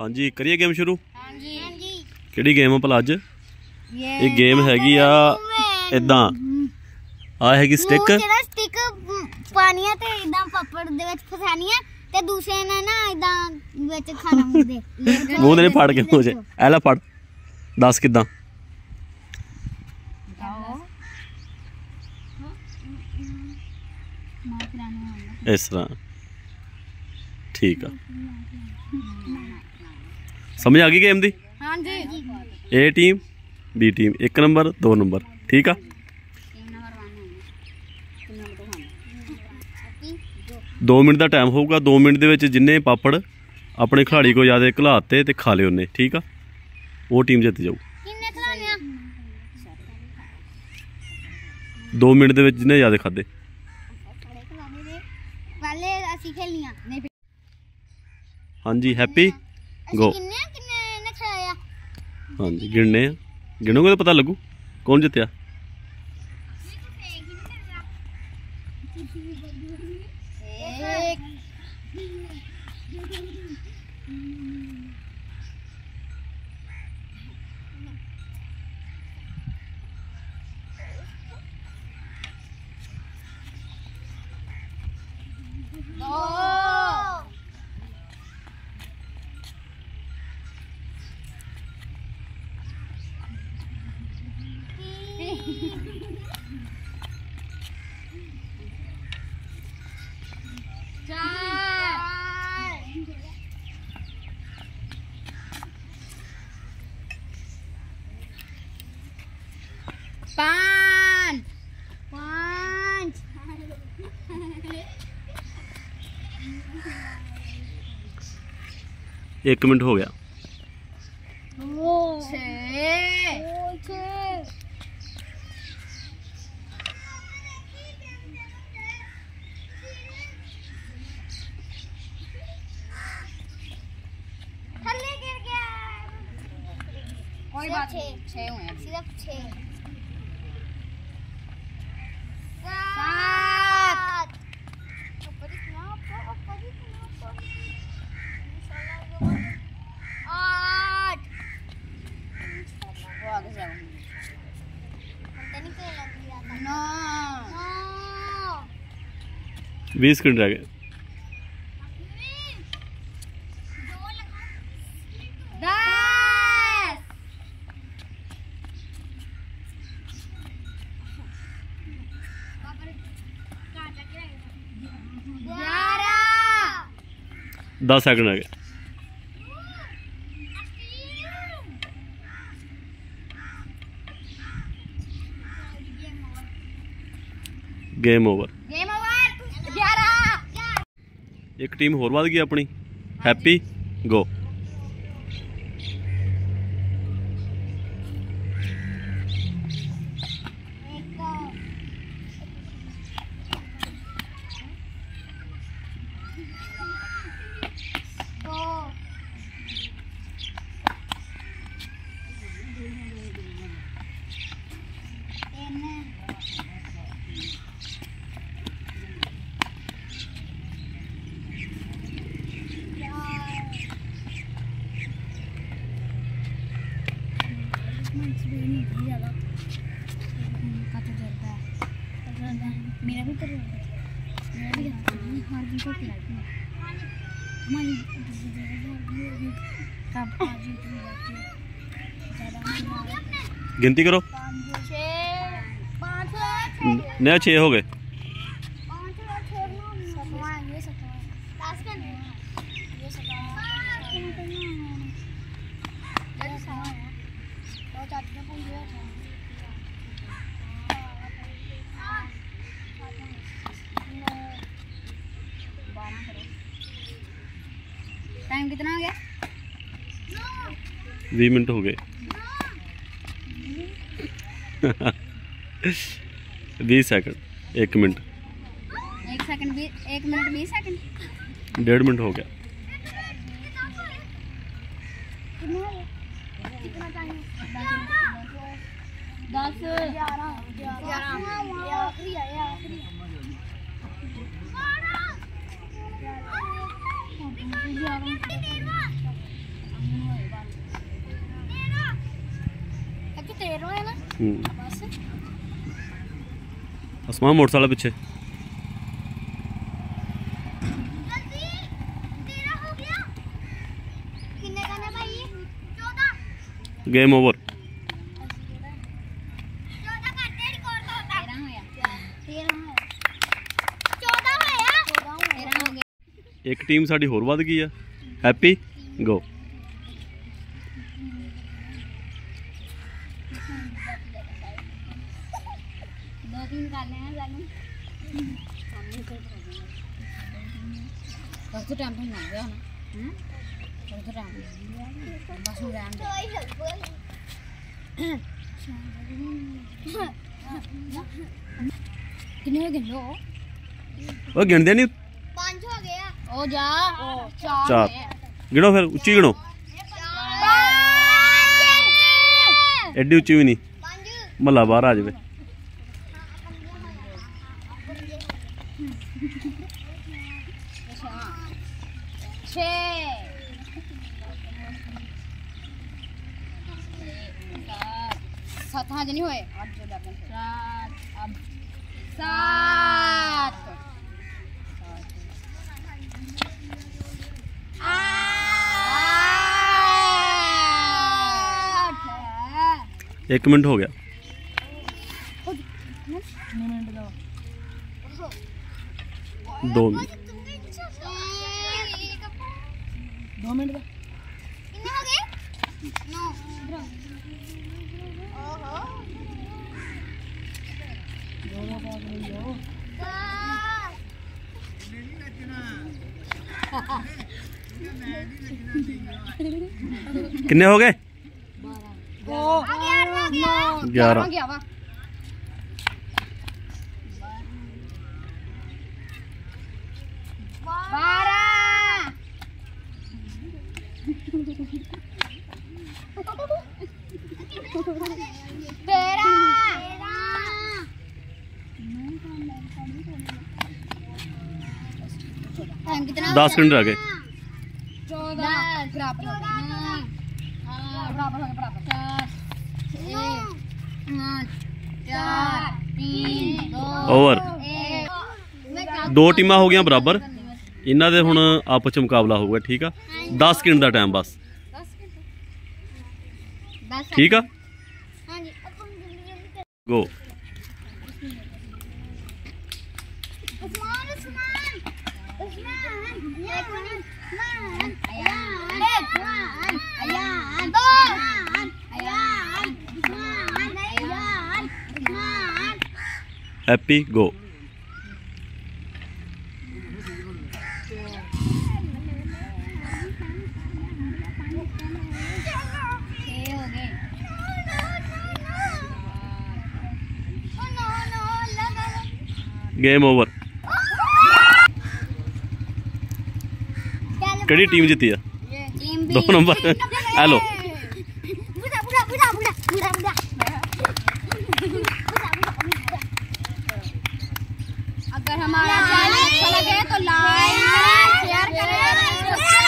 ਹਾਂਜੀ ਕਰੀਏ ਗੇਮ ਸ਼ੁਰੂ? ਹਾਂਜੀ। ਹਾਂਜੀ। ਕਿਹੜੀ ਗੇਮ ਆ ਭਲਾ ਅੱਜ? ਇਹ ਗੇਮ ਹੈਗੀ ਆ ਇਦਾਂ ਆ ਹੈਗੀ ਸਟਿਕ ਜਿਹੜਾ ਸਟਿਕ ਪਾਣੀ ਆ ਤੇ ਇਦਾਂ ਪਾਪੜ ਦੇ ਵਿੱਚ ਫਸਾਣੀ ਆ ਤੇ ਦੂਸਰੇ ਨੇ ਨਾ ਇਦਾਂ ਵਿੱਚ ਖਾਣਾ ਹੁੰਦੇ ਮੂੰਹ ਦੇ ਨੇ ਫੜ ਕੇ ਮੂੰਹ 'ਚ ਐ ਲੈ ਫੜ। ਦੱਸ ਕਿਦਾਂ? ਇਸ ਤਰ੍ਹਾਂ। ਠੀਕ ਆ। ਸਮਝ ਆ ਗਈ ਗੇਮ ਦੀ? ਹਾਂਜੀ। A team B team 1 number 2 number ਠੀਕ ਆ? ਦੋ ਮਿੰਟ ਦਾ ਟਾਈਮ ਹੋਊਗਾ 2 ਮਿੰਟ ਦੇ ਵਿੱਚ ਜਿੰਨੇ ਪਾਪੜ ਆਪਣੇ ਖਿਡਾਰੀ ਕੋ ਜ਼ਿਆਦਾ ਘਲਾਤੇ ਤੇ ਖਾ ਲਿਓ ਨੇ ਠੀਕ ਆ? ਉਹ ਟੀਮ ਜਿੱਤ ਜਾਊ। ਕਿੰਨੇ ਖਿਲਾਉਣੇ ਆ? 2 ਮਿੰਟ ਦੇ ਵਿੱਚ ਜਿੰਨੇ ਜ਼ਿਆਦਾ ਖਾਦੇ ਪਹਿਲੇ ਅਸੀਂ ਖੇਲੀਆਂ। ਹਾਂਜੀ ਹੈਪੀ ਗੋ। ਅਸੀਂ ਕਿੰਨੇ ਕਿੰਨੇ ਨੇ ਖਿਲਾਇਆ? ਹਾਂਜੀ ਗਿਣਨੇ ਆ। ਗਿਣੋਗੇ ਤਾਂ ਪਤਾ ਲੱਗੂ। ਕੌਣ ਜਿੱਤਿਆ? पान पाँच एक मिनट हो गया। कोई बात नहीं। छः हुए सिर्फ़ छः। बीस क्विंटल आ दस। सेकंड आगे गेम ओवर ਇੱਕ ਟੀਮ ਹੋਰ ਵੱਧ ਗਈ ਆਪਣੀ। ਹੈਪੀ ਗੋ मेरा भी गिनती करो। छः नया छः हो गए। टाइम कितना हो गया? बीस मिनट हो गए। बीस सेकंड एक मिनट। एक सेकंड एक मिनट बीस सेकंड? डेढ़ मिनट हो गया। दस। ग्यारह। ग्यारह। आखिरी आखिरी 14 ਹੋਇਆ 13 ਹੋ ਗਿਆ ਇੱਕ ਟੀਮ ਸਾਡੀ ਹੋਰ ਵੱਧ ਗਈ ਆ। ਹੈਪੀ ਗੋ ਦੋ ਤਿੰਨ ਕਰ ਲੈਣਾ ਸਾਨੂੰ। ਬਸ ਤੋਂ ਟਾਈਮ ਤੋਂ ਲੰਘ ਗਿਆ ਹੁਣ। ਹੂੰ? ਬਸ ਤੋਂ ਟਾਈਮ ਬਸ ਨੂੰ ਰਹਿਣ ਦੇ। ਕਿੰਨੇ ਹੋ ਗਏ ਲੋ ਉਹ ਗਿਣਦੇ ਨਹੀਂ ਪੰਜ ਹੋ ਗਏ ਆ। ਉਹ ਜਾ ਚਾਰ। ਚਾਰ ਹੋਏ ਆ। ਗਿਣੋ ਫਿਰ ਉੱਚੀ ਗਿਣੋ। ਐਡੀ ਉੱਚੀ ਵੀ ਨਹੀਂ ਪੰਜ। ਮਹੱਲਾ ਬਾਹਰ ਆ ਜਾਵੇ। सात हाँ जनी होए। आठ जो लगन सात अब सात। एक मिनट हो गया। दो। मिनट। दो मिनट कितने हो गए? ग्यारह। ਹਾਂ ਚਾਰ ਤਿੰਨ ਦੋ ਓਵਰ ਦੋ ਟੀਮਾਂ ਹੋ ਗਈਆਂ ਬਰਾਬਰ। ਇਹਨਾਂ ਦੇ ਹੁਣ ਆਪਸ ਚ ਮੁਕਾਬਲਾ ਹੋਊਗਾ ਠੀਕ ਆ? 10 ਸਕਿੰਟ ਦਾ ਟਾਈਮ ਬਸ। ਠੀਕ ਆ? ਹਾਂਜੀ ਆਪਾਂ ਨੂੰ ਜਲਦੀ ਜਲਦੀ ਕਰ ਗੋ एपी गो गेम ओवर कड़ी टीम जीती है दो नंबर हेलो हमारा चैनल अच्छा लगे तो लाइक शेयर करें।